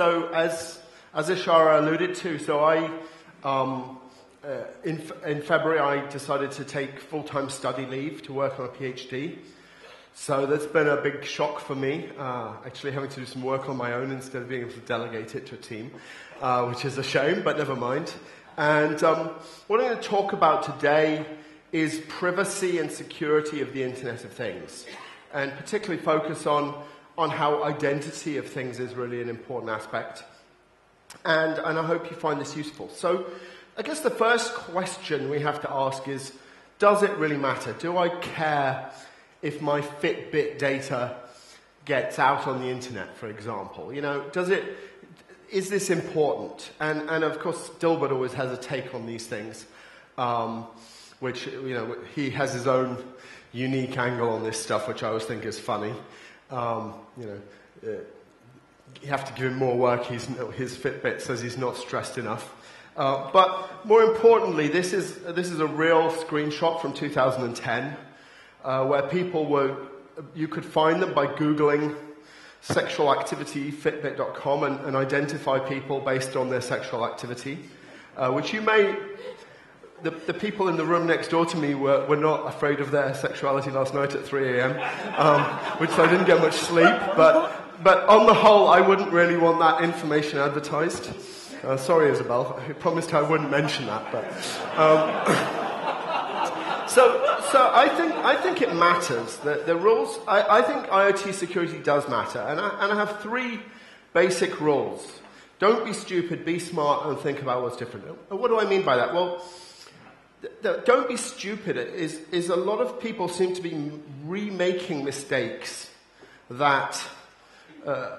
So as as Ishara alluded to, so I um, uh, in in February I decided to take full time study leave to work on a PhD. So that's been a big shock for me, uh, actually having to do some work on my own instead of being able to delegate it to a team, uh, which is a shame, but never mind. And um, what I'm going to talk about today is privacy and security of the Internet of Things, and particularly focus on, on how identity of things is really an important aspect. And, and I hope you find this useful. So, I guess the first question we have to ask is Does it really matter? Do I care if my Fitbit data gets out on the internet, for example? You know, does it, is this important? And, and of course, Dilbert always has a take on these things. Um, which, you know, he has his own unique angle on this stuff, which I always think is funny. Um, you know, uh, you have to give him more work. He's, his Fitbit says he's not stressed enough. Uh, but more importantly, this is, this is a real screenshot from 2010 uh, where people were, you could find them by Googling sexual activity, fitbit.com, and, and identify people based on their sexual activity, uh, which you may the, the people in the room next door to me were, were not afraid of their sexuality last night at 3 a.m., um, which I didn't get much sleep. But, but on the whole, I wouldn't really want that information advertised. Uh, sorry, Isabel. I promised I wouldn't mention that. But, um, so, so I think, I think it matters. The, the rules, I, I think IoT security does matter. And I, and I have three basic rules. Don't be stupid, be smart, and think about what's different. What do I mean by that? Well, don't be stupid is, is a lot of people seem to be remaking mistakes that uh,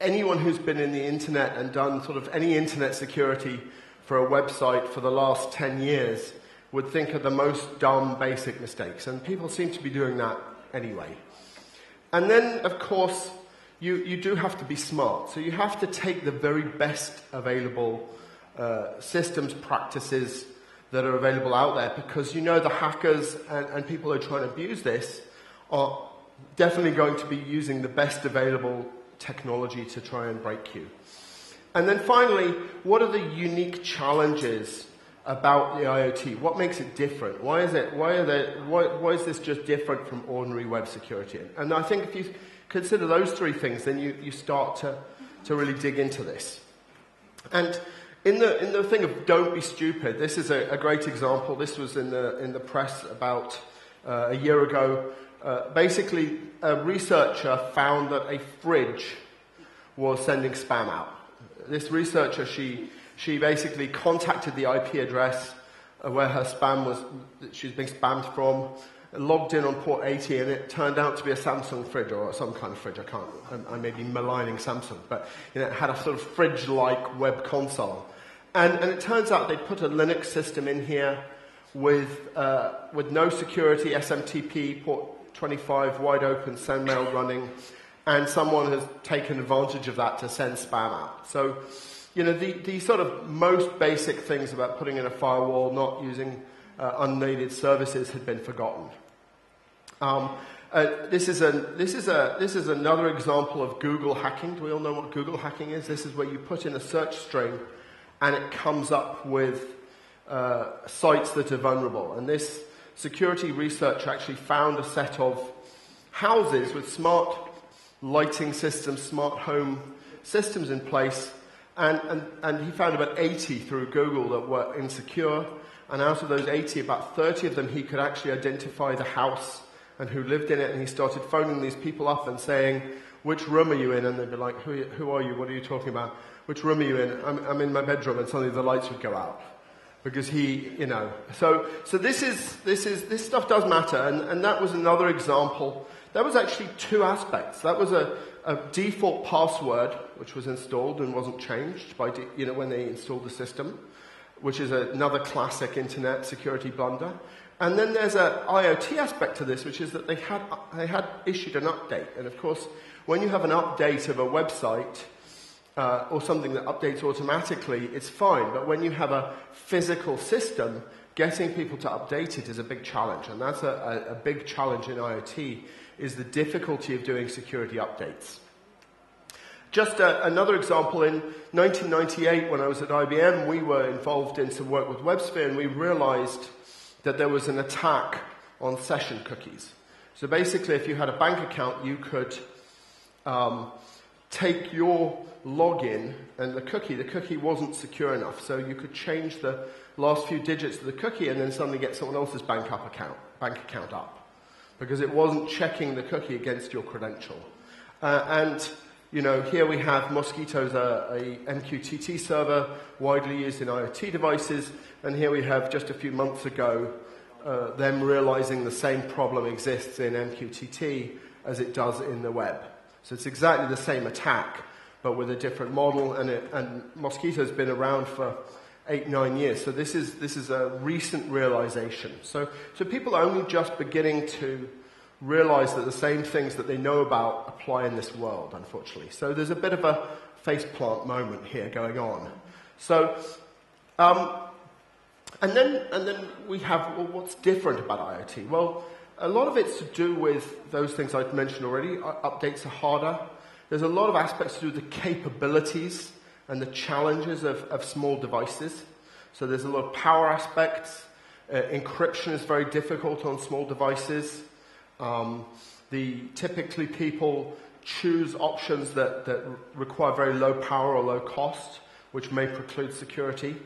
anyone who's been in the internet and done sort of any internet security for a website for the last 10 years would think are the most dumb basic mistakes. And people seem to be doing that anyway. And then, of course, you, you do have to be smart. So you have to take the very best available uh, systems, practices, that are available out there because you know the hackers and, and people who are trying to abuse this are definitely going to be using the best available technology to try and break you. And then finally, what are the unique challenges about the IoT? What makes it different? Why is it? Why are there? Why, why is this just different from ordinary web security? And I think if you consider those three things, then you, you start to, to really dig into this. And in the, in the thing of don't be stupid, this is a, a great example. This was in the, in the press about uh, a year ago. Uh, basically, a researcher found that a fridge was sending spam out. This researcher, she, she basically contacted the IP address where her spam was, she was being spammed from, logged in on port 80 and it turned out to be a Samsung fridge or some kind of fridge. I can't, I, I may be maligning Samsung, but you know, it had a sort of fridge-like web console. And, and it turns out they put a Linux system in here with, uh, with no security, SMTP, port 25 wide open, SendMail running, and someone has taken advantage of that to send spam out. So, you know, the, the sort of most basic things about putting in a firewall, not using uh, unneeded services had been forgotten. Um, uh, this, is a, this, is a, this is another example of Google hacking. Do we all know what Google hacking is? This is where you put in a search string and it comes up with uh, sites that are vulnerable. And this security research actually found a set of houses with smart lighting systems, smart home systems in place, and, and, and he found about 80 through Google that were insecure. And out of those 80, about 30 of them, he could actually identify the house and who lived in it. And he started phoning these people up and saying, Which room are you in? And they'd be like, Who, who are you? What are you talking about? Which room are you in? I'm, I'm in my bedroom. And suddenly the lights would go out. Because he, you know. So, so this, is, this, is, this stuff does matter. And, and that was another example. That was actually two aspects. That was a, a default password, which was installed and wasn't changed by, de- you know, when they installed the system, which is another classic internet security blunder. And then there's an IoT aspect to this, which is that they had, they had issued an update. And of course, when you have an update of a website uh, or something that updates automatically, it's fine. But when you have a physical system, getting people to update it is a big challenge. And that's a, a, a big challenge in IoT, is the difficulty of doing security updates. Just a, another example, in 1998 when I was at IBM, we were involved in some work with WebSphere and we realized that there was an attack on session cookies. So basically, if you had a bank account, you could um, take your login and the cookie, the cookie wasn't secure enough. So you could change the last few digits of the cookie and then suddenly get someone else's bank up account, bank account up. Because it wasn't checking the cookie against your credential. Uh, and, you know, here we have Mosquitoes, a, a MQTT server widely used in IoT devices. And here we have just a few months ago uh, them realizing the same problem exists in MQTT as it does in the web. So it's exactly the same attack, but with a different model, and, it, and Mosquitto's been around for eight, nine years. So this is, this is a recent realization. So, so people are only just beginning to realize that the same things that they know about apply in this world, unfortunately. So there's a bit of a faceplant moment here going on. So, um, and then, and then we have well, what's different about IoT? Well, a lot of it's to do with those things I've mentioned already. Updates are harder. There's a lot of aspects to do with the capabilities and the challenges of, of small devices. So there's a lot of power aspects. Uh, encryption is very difficult on small devices. Um, the, typically people choose options that, that require very low power or low cost, which may preclude security.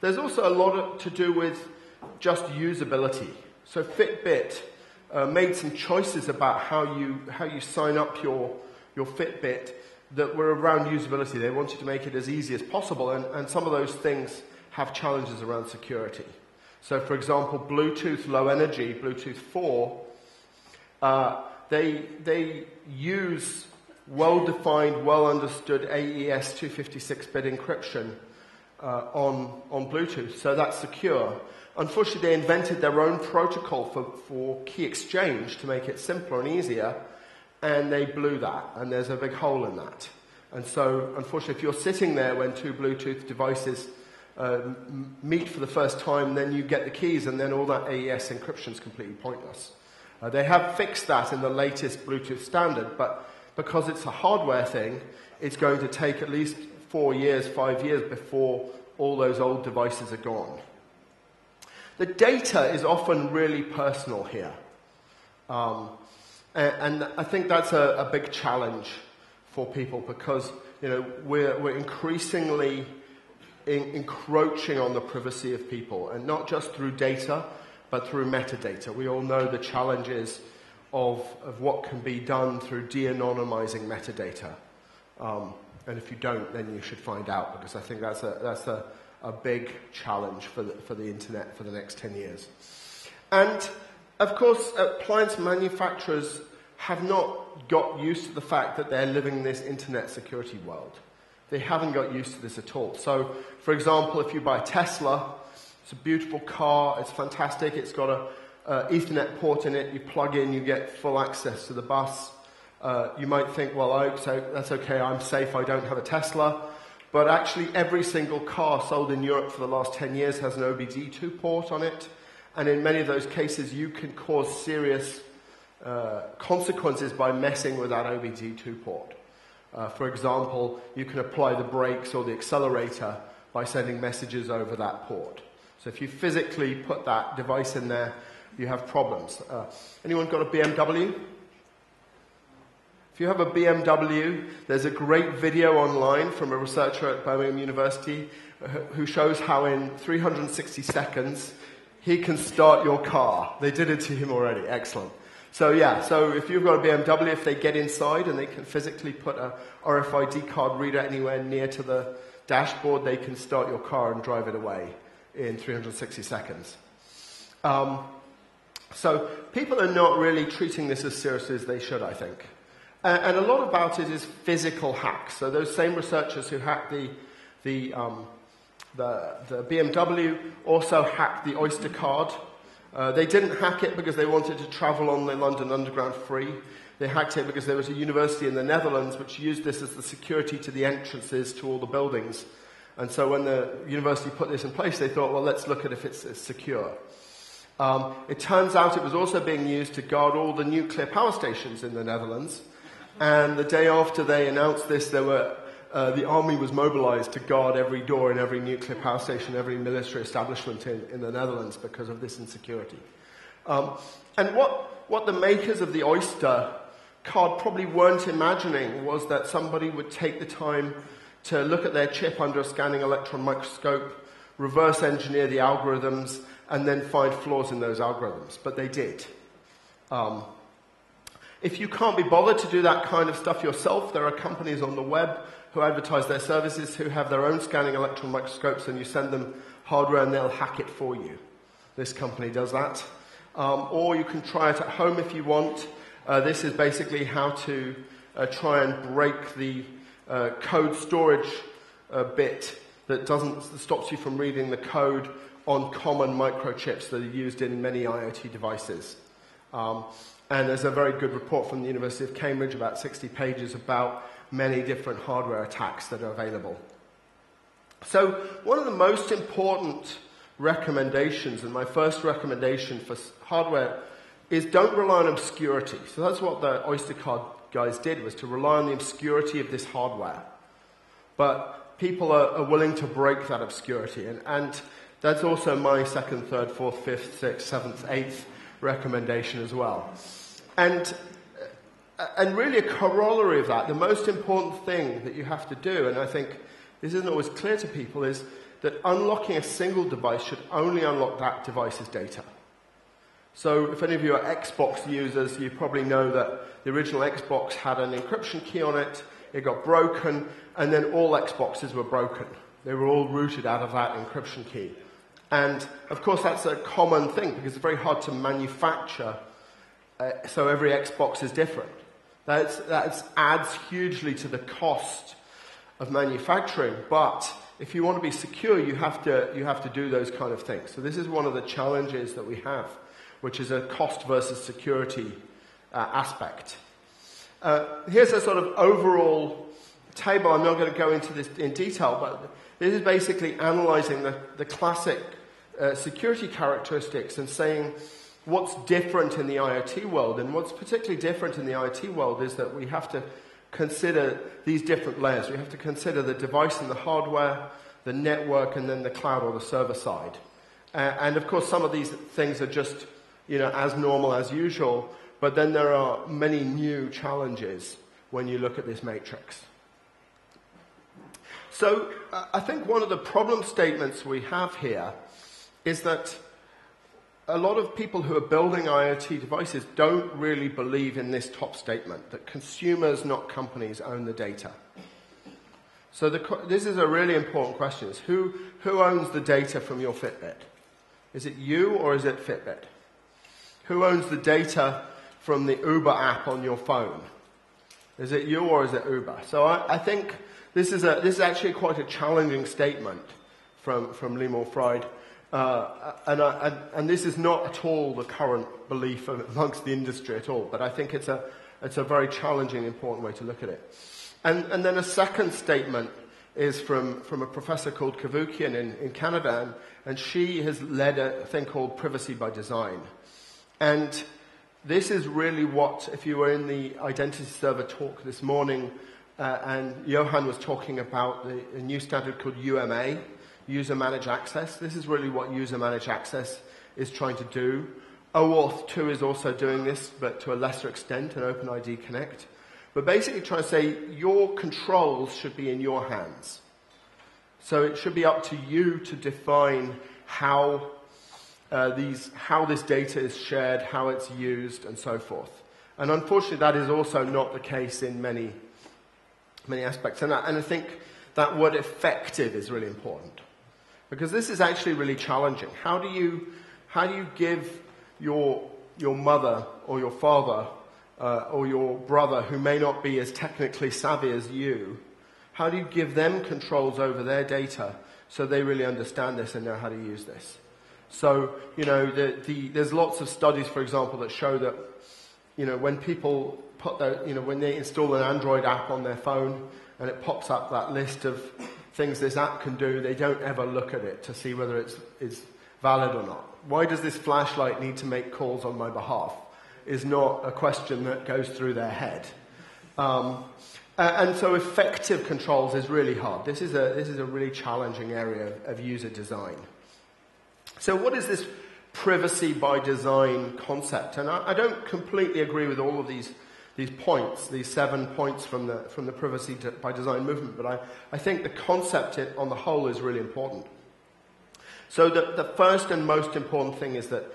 There's also a lot to do with just usability. So Fitbit uh, made some choices about how you, how you sign up your, your Fitbit that were around usability. They wanted to make it as easy as possible, and, and some of those things have challenges around security. So, for example, Bluetooth Low Energy, Bluetooth 4, uh, they, they use well defined, well understood AES 256 bit encryption uh, on, on Bluetooth, so that's secure. Unfortunately, they invented their own protocol for, for key exchange to make it simpler and easier, and they blew that, and there's a big hole in that. And so, unfortunately, if you're sitting there when two Bluetooth devices uh, meet for the first time, then you get the keys, and then all that AES encryption is completely pointless. Uh, they have fixed that in the latest Bluetooth standard, but because it's a hardware thing, it's going to take at least four years, five years before all those old devices are gone. The data is often really personal here. Um, and, and, I think that's a, a, big challenge for people because you know, we're, we're increasingly in, encroaching on the privacy of people, and not just through data, but through metadata. We all know the challenges of, of what can be done through de anonymizing metadata. Um, and if you don't, then you should find out because I think that's a, that's a, a big challenge for the, for the internet for the next 10 years. And of course, appliance manufacturers have not got used to the fact that they're living in this internet security world. They haven't got used to this at all. So, for example, if you buy Tesla, it's a beautiful car, it's fantastic, it's got a uh, Ethernet port in it, you plug in, you get full access to the bus. Uh, you might think, well, so that's okay, I'm safe, I don't have a Tesla. But actually, every single car sold in Europe for the last 10 years has an OBD2 port on it. And in many of those cases, you can cause serious uh, consequences by messing with that OBD2 port. Uh, for example, you can apply the brakes or the accelerator by sending messages over that port. So if you physically put that device in there, you have problems. Uh, anyone got a BMW? If you have a BMW, there's a great video online from a researcher at Birmingham University uh, who shows how in 360 seconds he can start your car. They did it to him already. Excellent. So yeah, so if you've got a BMW, if they get inside and they can physically put a RFID card reader anywhere near to the dashboard, they can start your car and drive it away in 360 seconds. Um, so people are not really treating this as seriously as they should, I think. Uh, and a lot about it is physical hacks. So those same researchers who hacked the, the, um, the, the BMW also hacked the Oyster card. Uh, they didn't hack it because they wanted to travel on the London Underground free. They hacked it because there was a university in the Netherlands which used this as the security to the entrances to all the buildings. And so when the university put this in place, they thought, well, let's look at if it's, secure. Um, it turns out it was also being used to guard all the nuclear power stations in the Netherlands. And the day after they announced this, there were, uh, the army was mobilized to guard every door in every nuclear power station, every military establishment in, in the Netherlands because of this insecurity. Um, and what, what the makers of the Oyster card probably weren't imagining was that somebody would take the time to look at their chip under a scanning electron microscope, reverse engineer the algorithms, and then find flaws in those algorithms. But they did. Um, if you can't be bothered to do that kind of stuff yourself, there are companies on the web who advertise their services who have their own scanning electron microscopes and you send them hardware and they'll hack it for you. This company does that. Um, or you can try it at home if you want. Uh, this is basically how to uh, try and break the uh, code storage uh, bit that doesn't that stops you from reading the code on common microchips that are used in many IoT devices. Um, and there's a very good report from the University of Cambridge, about 60 pages, about many different hardware attacks that are available. So, one of the most important recommendations, and my first recommendation for hardware, is don't rely on obscurity. So that's what the Oyster Card guys did, was to rely on the obscurity of this hardware. But people are, are willing to break that obscurity. And, and that's also my second, third, fourth, fifth, sixth, seventh, eighth recommendation as well. And, uh, and really, a corollary of that, the most important thing that you have to do, and I think this isn't always clear to people, is that unlocking a single device should only unlock that device's data. So, if any of you are Xbox users, you probably know that the original Xbox had an encryption key on it, it got broken, and then all Xboxes were broken. They were all rooted out of that encryption key. And of course, that's a common thing because it's very hard to manufacture uh, so every Xbox is different. That adds hugely to the cost of manufacturing, but if you want to be secure, you have to, you have to do those kind of things. So this is one of the challenges that we have, which is a cost versus security uh, aspect. Uh, here's a sort of overall table. I'm not going to go into this in detail, but this is basically analyzing the, the classic uh, security characteristics and saying what's different in the IoT world. And what's particularly different in the IoT world is that we have to consider these different layers. We have to consider the device and the hardware, the network, and then the cloud or the server side. Uh, and of course, some of these things are just, you know, as normal as usual, but then there are many new challenges when you look at this matrix. So uh, I think one of the problem statements we have here is that a lot of people who are building IoT devices don't really believe in this top statement that consumers, not companies, own the data. So the, this is a really important question: is who who owns the data from your Fitbit? Is it you or is it Fitbit? Who owns the data from the Uber app on your phone? Is it you or is it Uber? So I, I think this is a this is actually quite a challenging statement from from Limor Fried. Uh, and, and, and, this is not at all the current belief amongst the industry at all, but I think it's a, it's a very challenging, important way to look at it. And, and then a second statement is from, from a professor called Cavoukian in, in Canada, and, and she has led a thing called Privacy by Design. And this is really what, if you were in the identity server talk this morning, uh, and Johan was talking about the, the new standard called UMA, user managed access. This is really what user managed access is trying to do. OAuth 2 is also doing this, but to a lesser extent, and OpenID Connect. But basically trying to say your controls should be in your hands. So it should be up to you to define how uh, these, how this data is shared, how it's used, and so forth. And unfortunately, that is also not the case in many, many aspects. And I, and I think that word effective is really important. Because this is actually really challenging. How do you, how do you give your, your mother or your father uh, or your brother who may not be as technically savvy as you, how do you give them controls over their data so they really understand this and know how to use this? So, you know, the, the, there's lots of studies, for example, that show that, you know, when people put their, you know, when they install an Android app on their phone and it pops up that list of things this app can do, they don't ever look at it to see whether it's, it's valid or not. Why does this flashlight need to make calls on my behalf? Is not a question that goes through their head. Um, and so effective controls is really hard. This is a, this is a really challenging area of, of user design. So what is this privacy by design concept? And I, I, don't completely agree with all of these, these points, these seven points from the, from the privacy to, by design movement, but I, I think the concept it, on the whole is really important. So the, the first and most important thing is that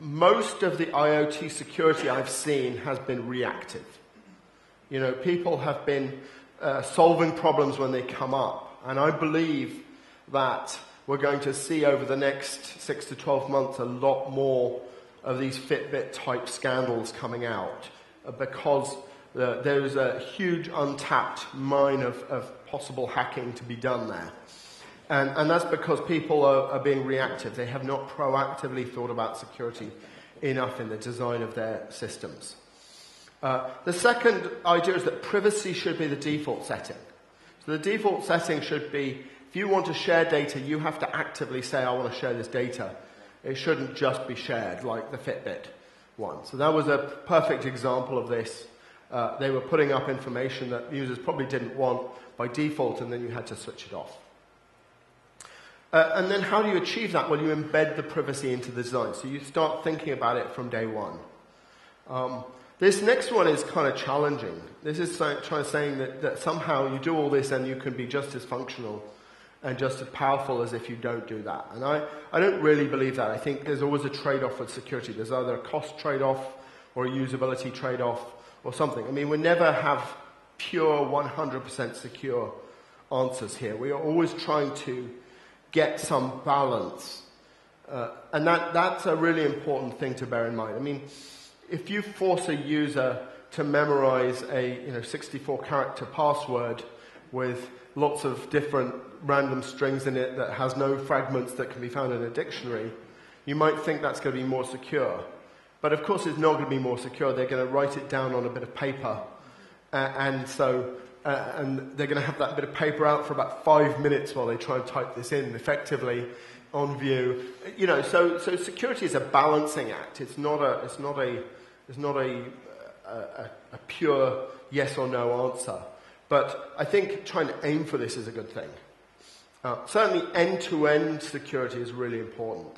most of the IoT security I've seen has been reactive. You know, people have been uh, solving problems when they come up. And I believe that we're going to see over the next six to 12 months a lot more of these Fitbit type scandals coming out uh, because uh, there's a huge untapped mine of, of, possible hacking to be done there. And, and that's because people are, are, being reactive. They have not proactively thought about security enough in the design of their systems. Uh, the second idea is that privacy should be the default setting. So the default setting should be if you want to share data, you have to actively say, I want to share this data. It shouldn't just be shared like the Fitbit one. So that was a perfect example of this. Uh, they were putting up information that users probably didn't want by default, and then you had to switch it off. Uh, and then how do you achieve that? Well, you embed the privacy into the design. So you start thinking about it from day one. Um, this next one is kind of challenging. This is trying to saying that, that somehow you do all this and you can be just as functional and just as powerful as if you don't do that. And I, I don't really believe that. I think there's always a trade-off with security. There's either a cost trade-off or a usability trade-off or something. I mean, we never have pure 100% secure answers here. We are always trying to get some balance. Uh, and that, that's a really important thing to bear in mind. I mean, if you force a user to memorize a you know, 64 character password with lots of different random strings in it that has no fragments that can be found in a dictionary, you might think that's going to be more secure. But of course, it's not going to be more secure. They're going to write it down on a bit of paper. Uh, and so, uh, and they're going to have that bit of paper out for about five minutes while they try and type this in effectively on view. You know, so, so security is a balancing act. It's not a, it's not a, it's not a, a, a pure yes or no answer. But I think trying to aim for this is a good thing. Uh, certainly, end to end security is really important.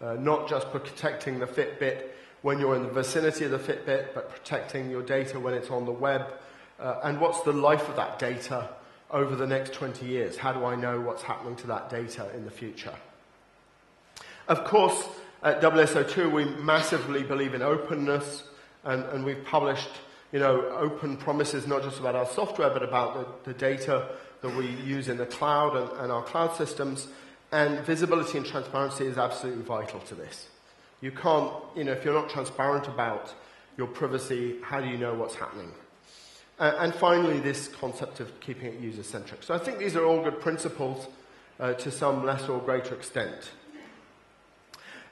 Uh, not just protecting the Fitbit when you're in the vicinity of the Fitbit, but protecting your data when it's on the web. Uh, and what's the life of that data over the next 20 years? How do I know what's happening to that data in the future? Of course, at WSO2, we massively believe in openness, and, and we've published you know, open promises not just about our software, but about the, the data that we use in the cloud and, and our cloud systems. And visibility and transparency is absolutely vital to this. You can't, you know, if you're not transparent about your privacy, how do you know what's happening? Uh, and finally, this concept of keeping it user centric. So I think these are all good principles uh, to some less or greater extent.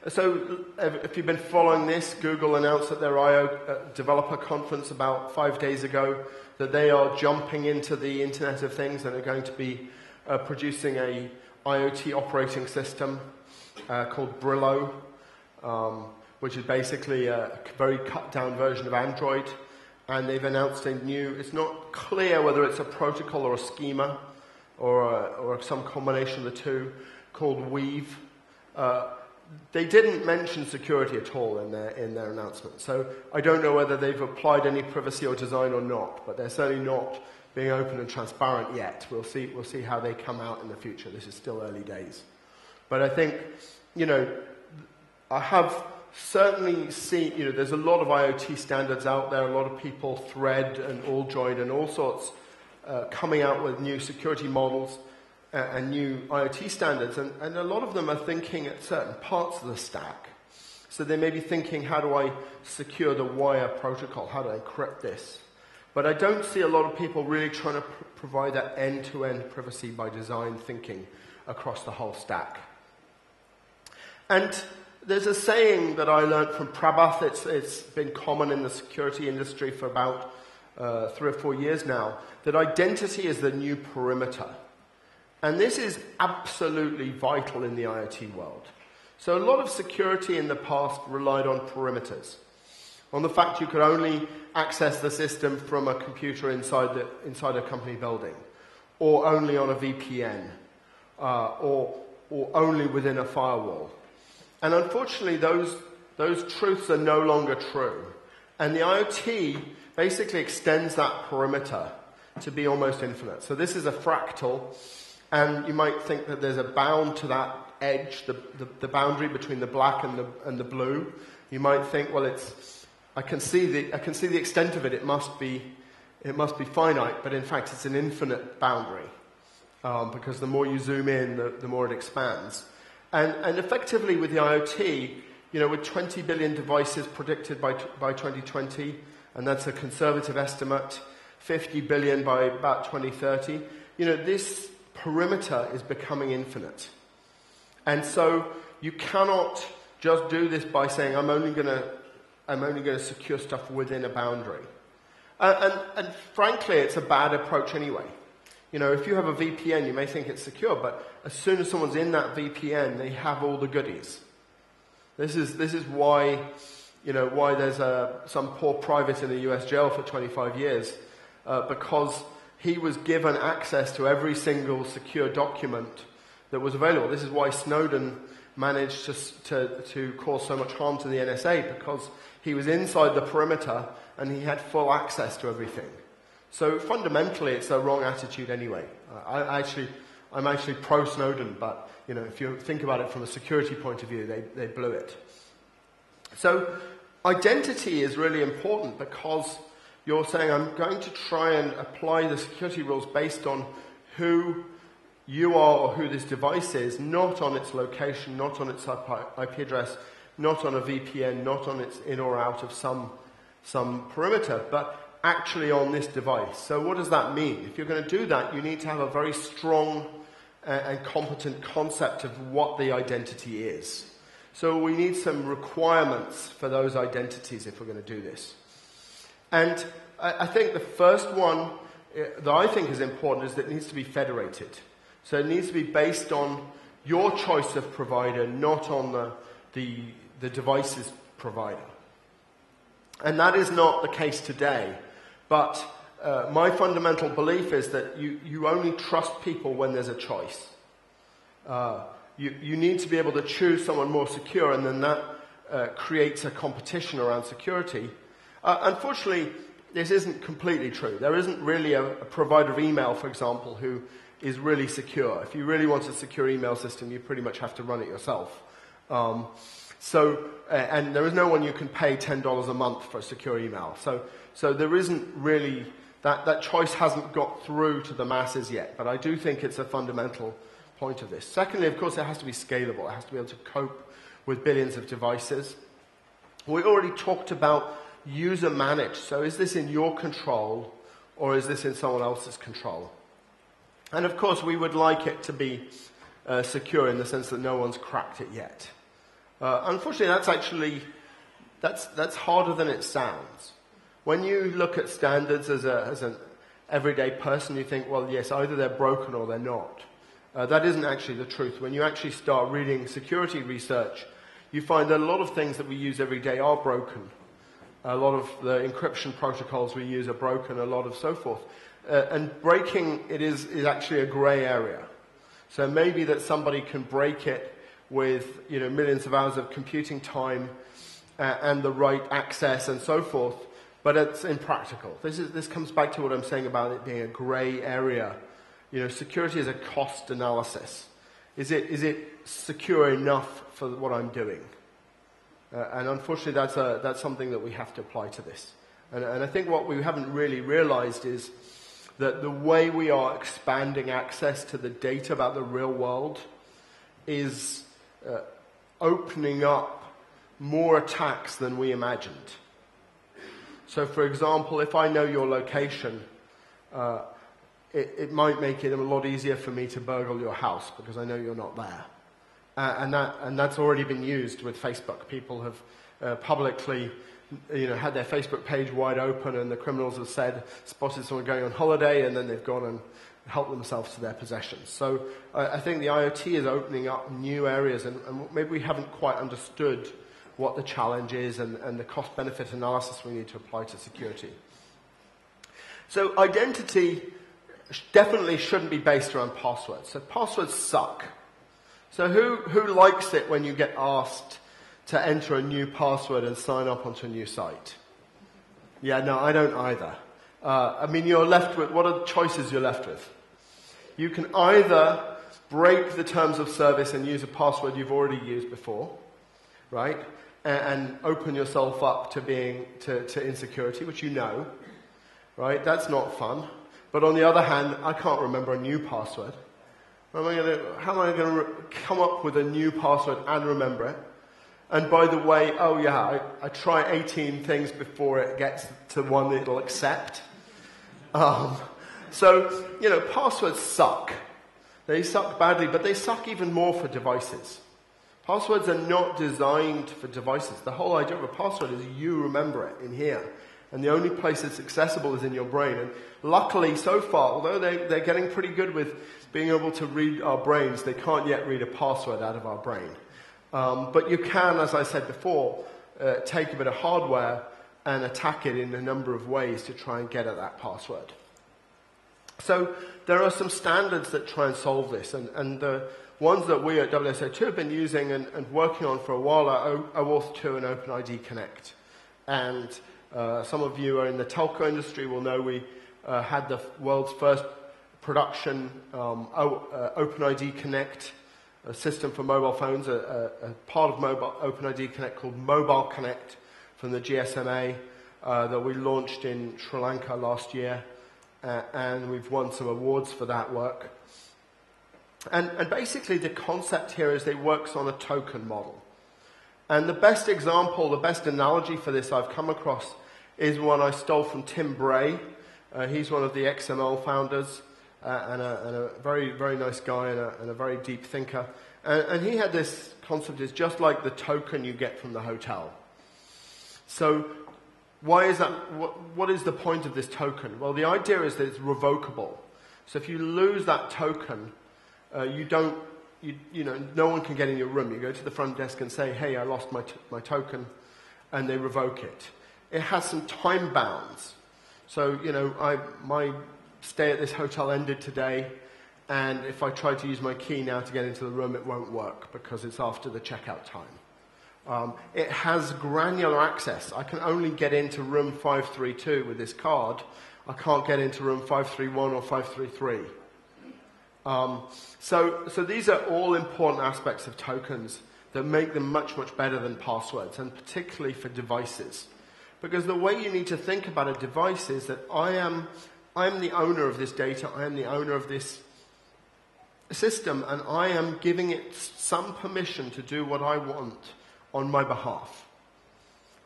So, if you've been following this, Google announced at their I/O uh, developer conference about five days ago that they are jumping into the Internet of Things and are going to be uh, producing a IoT operating system uh, called Brillo, um, which is basically a very cut down version of Android. And they've announced a new, it's not clear whether it's a protocol or a schema or, a, or some combination of the two, called Weave. Uh, they didn't mention security at all in their, in their announcement. So I don't know whether they've applied any privacy or design or not, but they're certainly not being open and transparent yet. We'll see, we'll see how they come out in the future. This is still early days. But I think, you know, I have certainly seen, you know, there's a lot of IoT standards out there, a lot of people, Thread and AllJoyn and all sorts, uh, coming out with new security models and new IoT standards, and, and a lot of them are thinking at certain parts of the stack. So they may be thinking, how do I secure the wire protocol? How do I encrypt this? But I don't see a lot of people really trying to pr- provide that end to end privacy by design thinking across the whole stack. And there's a saying that I learned from Prabath. It's, it's been common in the security industry for about uh, three or four years now that identity is the new perimeter. And this is absolutely vital in the IoT world. So a lot of security in the past relied on perimeters. on the fact you could only access the system from a computer inside, the, inside a company building, or only on a VPN, uh, or, or only within a firewall. And unfortunately, those, those truths are no longer true. And the IoT basically extends that perimeter to be almost infinite. So this is a fractal, and you might think that there's a bound to that edge, the, the, the boundary between the black and the, and the blue. You might think, well, it's, I can see the, I can see the extent of it. It must be, it must be finite, but in fact, it's an infinite boundary. Um, because the more you zoom in, the, the more it expands. And, and effectively with the IoT, you know, with 20 billion devices predicted by, by 2020, and that's a conservative estimate, 50 billion by about 2030, you know, this perimeter is becoming infinite. And so you cannot just do this by saying, I'm only going to I'm only going to secure stuff within a boundary. Uh, and, and frankly, it's a bad approach anyway. You know, if you have a VPN, you may think it's secure, but as soon as someone's in that VPN, they have all the goodies. This is, this is why, you know, why there's a, some poor private in a US jail for 25 years, uh, because he was given access to every single secure document that was available. This is why Snowden managed to, to, to cause so much harm to the NSA, because he was inside the perimeter and he had full access to everything. So fundamentally, it's a wrong attitude anyway. I actually, I'm actually pro Snowden, but you know, if you think about it from a security point of view, they, they blew it. So identity is really important because you're saying I'm going to try and apply the security rules based on who you are or who this device is, not on its location, not on its IP address, not on a VPN, not on its in or out of some, some perimeter, but actually on this device. So what does that mean? If you're going to do that, you need to have a very strong uh, and competent concept of what the identity is. So we need some requirements for those identities if we're going to do this. And I, I think the first one uh, that I think is important is that it needs to be federated. So it needs to be based on your choice of provider, not on the, the, the devices provider. And that is not the case today. But uh, my fundamental belief is that you, you only trust people when there's a choice. Uh, you, you need to be able to choose someone more secure, and then that uh, creates a competition around security. Uh, unfortunately, this isn't completely true. There isn't really a, a, provider of email, for example, who is really secure. If you really want a secure email system, you pretty much have to run it yourself. Um, so, uh, and there is no one you can pay $10 a month for a secure email. So, so there isn't really, that, that choice hasn't got through to the masses yet, but I do think it's a fundamental point of this. Secondly, of course, it has to be scalable. It has to be able to cope with billions of devices. We already talked about user managed. So is this in your control or is this in someone else's control? And of course, we would like it to be uh, secure in the sense that no one's cracked it yet. Uh, unfortunately, that's actually that's, that's harder than it sounds. When you look at standards as, a, as an everyday person, you think, well, yes, either they're broken or they're not. Uh, that isn't actually the truth. When you actually start reading security research, you find that a lot of things that we use every day are broken. A lot of the encryption protocols we use are broken, a lot of so forth. Uh, and breaking it is, is actually a grey area. So maybe that somebody can break it with you know, millions of hours of computing time uh, and the right access and so forth, but it's impractical. This, is, this comes back to what I'm saying about it being a grey area. You know, security is a cost analysis. Is it, is it secure enough for what I'm doing? Uh, and unfortunately, that's, a, that's something that we have to apply to this. And, and I think what we haven't really realized is that the way we are expanding access to the data about the real world is uh, opening up more attacks than we imagined. So, for example, if I know your location, uh, it, it, might make it a lot easier for me to burgle your house because I know you're not there. Uh, and, that, and that's already been used with Facebook. People have uh, publicly you know, had their Facebook page wide open and the criminals have said, spotted someone going on holiday and then they've gone and helped themselves to their possessions. So uh, I think the IoT is opening up new areas, and, and, maybe we haven't quite understood what the challenge is and, and the cost benefit analysis we need to apply to security. So identity definitely shouldn't be based around passwords. So passwords suck. So who, who likes it when you get asked to enter a new password and sign up onto a new site? Yeah, no, I don't either. Uh, I mean, you're left with, what are the choices you're left with? You can either break the terms of service and use a password you've already used before, right? And, and open yourself up to being, to, to insecurity, which you know, right? That's not fun. But on the other hand, I can't remember a new password. How am I going to, how am I going to come up with a new password and remember it? And by the way, oh yeah, I, I try 18 things before it gets to one that it'll accept. Um, so, you know, passwords suck. They suck badly, but they suck even more for devices. Passwords are not designed for devices. The whole idea of a password is you remember it in here. And the only place it's accessible is in your brain. And luckily, so far, although they, they're getting pretty good with being able to read our brains, they can't yet read a password out of our brain. Um, but you can, as I said before, uh, take a bit of hardware and attack it in a number of ways to try and get at that password. So there are some standards that try and solve this, and, and the ones that we at WSO2 have been using and, and working on for a while are OAuth 2 and OpenID Connect. And uh, some of you are in the telco industry will know we uh, had the world's first production um, o, uh, OpenID Connect a system for mobile phones, a, a, a, part of mobile OpenID Connect called Mobile Connect from the GSMA uh, that we launched in Sri Lanka last year, and we've won some awards for that work. And, and basically, the concept here is it works on a token model. And the best example, the best analogy for this I've come across is one I stole from Tim Bray. Uh, he's one of the XML founders uh, and, a, and, a, very, very nice guy and a, and a very deep thinker. And, and, he had this concept is just like the token you get from the hotel. So why is that? What, is the point of this token? Well, the idea is that it's revocable. So if you lose that token, uh, you don't, you, you know, no one can get in your room. You go to the front desk and say, hey, I lost my, t- my token, and they revoke it. It has some time bounds. So, you know, I, my stay at this hotel ended today, and if I try to use my key now to get into the room, it won't work because it's after the checkout time. Um, it has granular access. I can only get into room 532 with this card. I can't get into room 531 or 533. Um, so, so these are all important aspects of tokens that make them much, much better than passwords, and particularly for devices. Because the way you need to think about a device is that I am I'm the owner of this data, I am the owner of this system, and I am giving it some permission to do what I want on my behalf.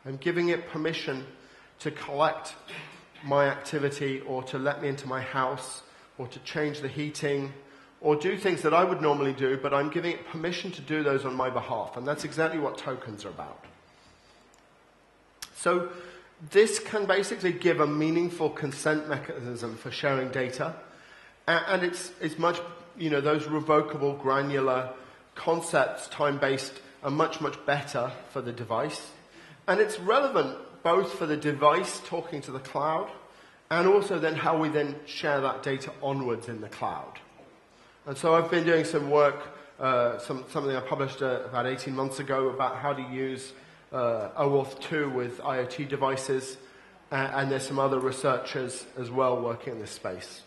I'm giving it permission to collect my activity or to let me into my house or to change the heating or do things that I would normally do, but I'm giving it permission to do those on my behalf. And that's exactly what tokens are about. So this can basically give a meaningful consent mechanism for sharing data. And it's, it's much, you know, those revocable, granular concepts, time based, are much, much better for the device. And it's relevant both for the device talking to the cloud and also then how we then share that data onwards in the cloud. And so I've been doing some work, uh, some, something I published uh, about 18 months ago about how to use uh, OAuth 2 with IoT devices, uh, and there's some other researchers as well working in this space.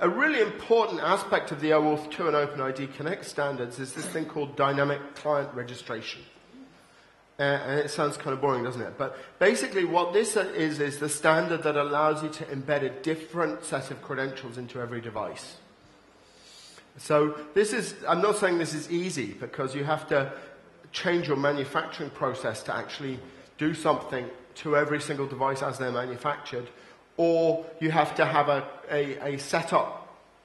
A really important aspect of the OAuth 2 and OpenID Connect standards is this thing called dynamic client registration. Uh, and it sounds kind of boring, doesn't it? But basically, what this is, is the standard that allows you to embed a different set of credentials into every device. So, this is, I'm not saying this is easy because you have to change your manufacturing process to actually do something to every single device as they're manufactured, or you have to have a, a, a setup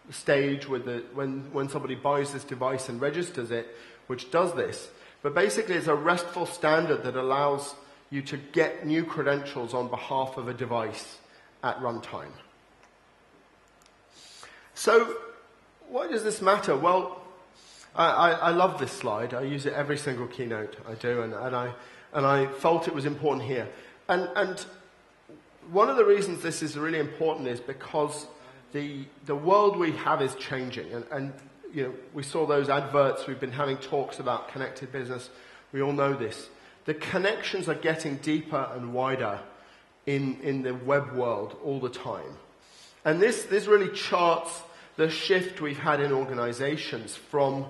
stage the, when, when somebody buys this device and registers it, which does this. But basically, it's a RESTful standard that allows you to get new credentials on behalf of a device at runtime. So, why does this matter? Well, I, I, love this slide. I use it every single keynote I do, and, and I, and I felt it was important here. And, and one of the reasons this is really important is because the, the world we have is changing. And, and you know, we saw those adverts, we've been having talks about connected business. We all know this. The connections are getting deeper and wider in, in the web world all the time. And this, this really charts the shift we've had in organizations from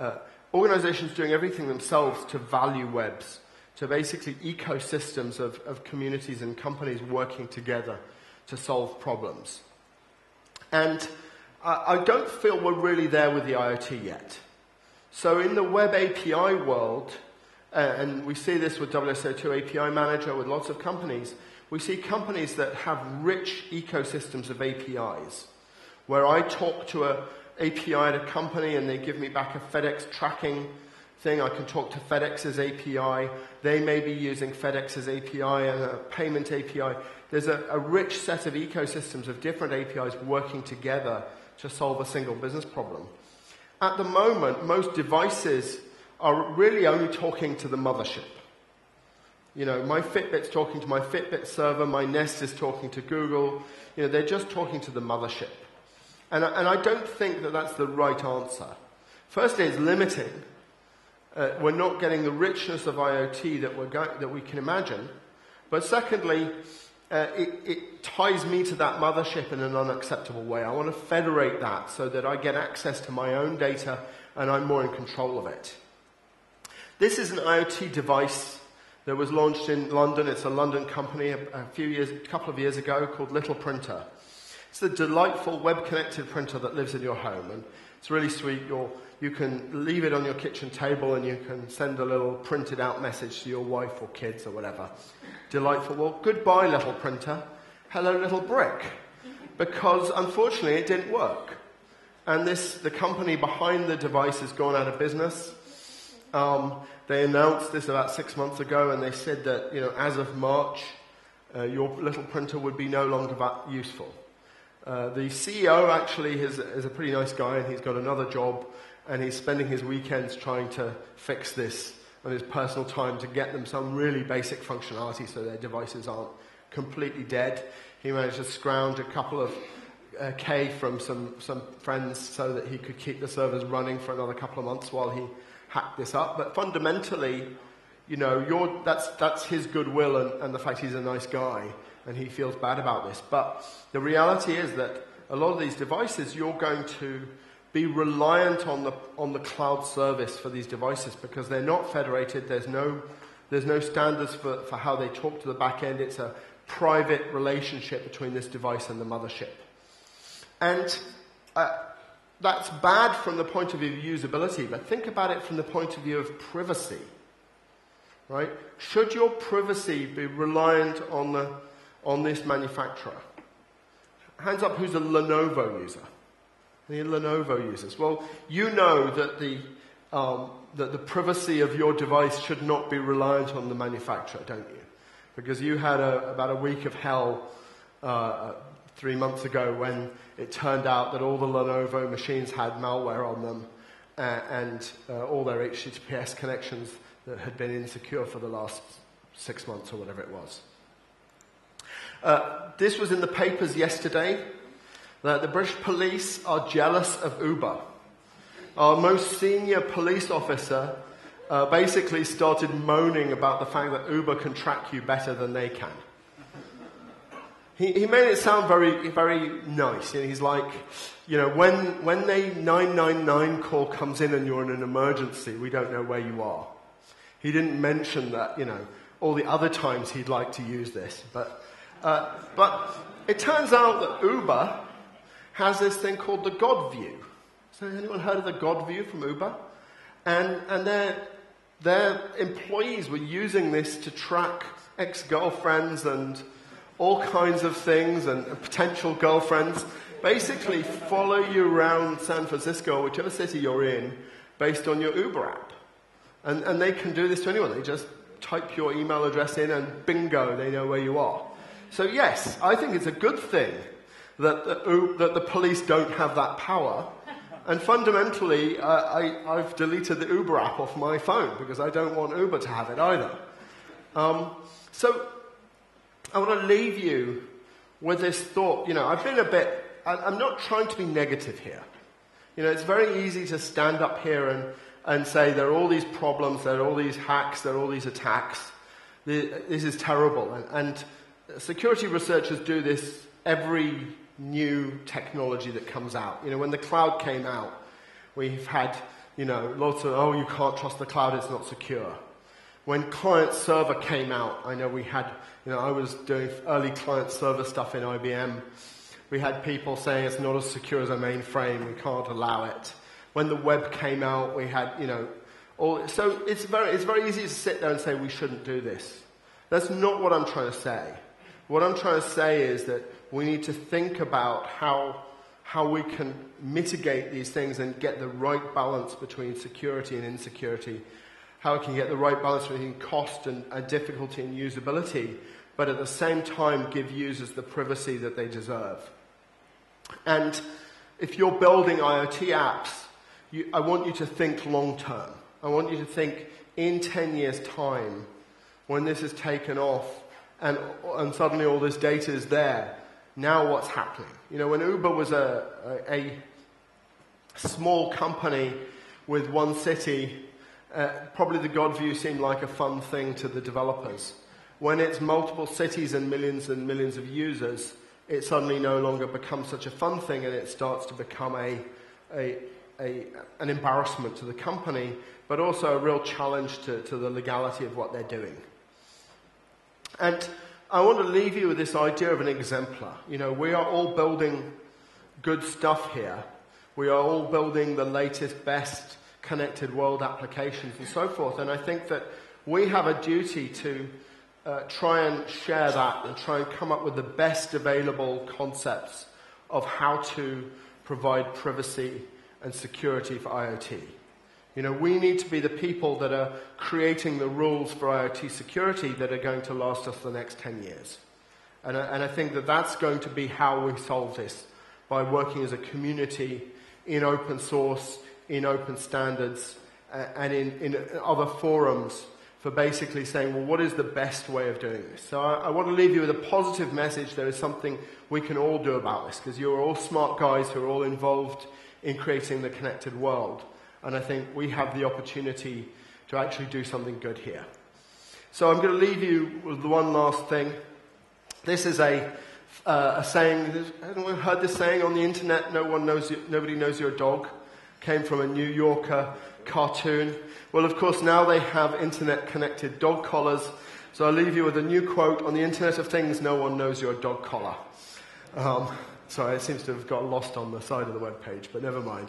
uh, organizations doing everything themselves to value webs, to basically ecosystems of, of communities and companies working together to solve problems. And I, I don't feel we're really there with the IoT yet. So in the web API world, uh, and we see this with WSO2 API Manager with lots of companies, we see companies that have rich ecosystems of APIs, where I talk to a API at a company and they give me back a FedEx tracking thing. I can talk to FedEx's API. They may be using FedEx's API and a payment API. There's a, a rich set of ecosystems of different APIs working together to solve a single business problem. At the moment, most devices are really only talking to the mothership. You know, my Fitbit's talking to my Fitbit server, my Nest is talking to Google. You know, they're just talking to the mothership. And, and I don't think that that's the right answer. Firstly, it's limiting. Uh, we're not getting the richness of IoT that, we're go- that we can imagine. But secondly, uh, it, it ties me to that mothership in an unacceptable way. I want to federate that so that I get access to my own data and I'm more in control of it. This is an IoT device that was launched in London. It's a London company a, a few years, a couple of years ago called Little Printer. It's the delightful web-connected printer that lives in your home, and it's really sweet. You're, you can leave it on your kitchen table, and you can send a little printed-out message to your wife or kids or whatever. Delightful. Well, goodbye, little printer. Hello, little brick. Because unfortunately, it didn't work. And this, the company behind the device has gone out of business. Um, they announced this about six months ago, and they said that, you know, as of March, uh, your little printer would be no longer useful. Uh, the CEO actually is, is, a pretty nice guy, and he's got another job, and he's spending his weekends trying to fix this on his personal time to get them some really basic functionality so their devices aren't completely dead. He managed to scrounge a couple of uh, K from some, some friends so that he could keep the servers running for another couple of months while he hacked this up, but fundamentally, you know, that's, that's his goodwill and, and the fact he's a nice guy and he feels bad about this. But the reality is that a lot of these devices, you're going to be reliant on the, on the cloud service for these devices because they're not federated. There's no, there's no standards for, for how they talk to the back end. It's a private relationship between this device and the mothership. And uh, that's bad from the point of view of usability, but think about it from the point of view of privacy. Right? Should your privacy be reliant on, the, on this manufacturer? Hands up who's a Lenovo user? Any Lenovo users? Well, you know that the, um, that the privacy of your device should not be reliant on the manufacturer, don't you? Because you had a, about a week of hell uh, three months ago when it turned out that all the Lenovo machines had malware on them uh, and uh, all their HTTPS connections that had been insecure for the last six months or whatever it was. Uh, this was in the papers yesterday that the British police are jealous of Uber. Our most senior police officer uh, basically started moaning about the fact that Uber can track you better than they can. He, he made it sound very, very nice. He's like, you know, when, when the 999 call comes in and you're in an emergency, we don't know where you are. He didn't mention that, you know, all the other times he'd like to use this. But, uh, but it turns out that Uber has this thing called the God View. So anyone heard of the God View from Uber? And, and their, their employees were using this to track ex-girlfriends and all kinds of things and potential girlfriends. Basically, follow you around San Francisco, whichever city you're in, based on your Uber app. And, and they can do this to anyone. They just type your email address in and bingo, they know where you are. So, yes, I think it's a good thing that the, that the police don't have that power and fundamentally, uh, I, have deleted the Uber app off my phone because I don't want Uber to have it either. Um, so I want to leave you with this thought. You know, I've been a bit, I'm not trying to be negative here. You know, it's very easy to stand up here and, and say there are all these problems, there are all these hacks, there are all these attacks. This is terrible. And, and security researchers do this every new technology that comes out. You know, when the cloud came out, we've had, you know, lots of, oh, you can't trust the cloud, it's not secure. When client server came out, I know we had, you know, I was doing early client server stuff in IBM. We had people saying it's not as secure as a mainframe, we can't allow it. When the web came out, we had, you know, all, so it's very, it's very easy to sit there and say we shouldn't do this. That's not what I'm trying to say. What I'm trying to say is that we need to think about how, how we can mitigate these things and get the right balance between security and insecurity. How we can get the right balance between cost and, and difficulty and usability, but at the same time give users the privacy that they deserve. And if you're building IoT apps, you, I want you to think long term. I want you to think in 10 years' time, when this is taken off and, and suddenly all this data is there, now what's happening? You know, when Uber was a, a, a small company with one city, uh, probably the God view seemed like a fun thing to the developers. When it's multiple cities and millions and millions of users, it suddenly no longer becomes such a fun thing and it starts to become a, a, a, an embarrassment to the company, but also a real challenge to, to the legality of what they're doing. And I want to leave you with this idea of an exemplar. You know, we are all building good stuff here. We are all building the latest, best connected world applications and so forth. And I think that we have a duty to uh, try and share that and try and come up with the best available concepts of how to provide privacy and security for IoT. You know, we need to be the people that are creating the rules for IoT security that are going to last us the next 10 years. And, and I think that that's going to be how we solve this, by working as a community in open source, in open standards, uh, and in, in other forums for basically saying, well, what is the best way of doing this? So I, I want to leave you with a positive message. There is something we can all do about this, because you're all smart guys who are all involved in creating the connected world. And I think we have the opportunity to actually do something good here. So I'm going to leave you with one last thing. This is a, uh, a saying. Anyone heard this saying on the internet? No one knows. You, nobody knows your dog. Came from a New Yorker cartoon. Well, of course, now they have internet-connected dog collars. So I'll leave you with a new quote on the Internet of Things. No one knows your dog collar. Um, sorry, it seems to have got lost on the side of the web page, but never mind.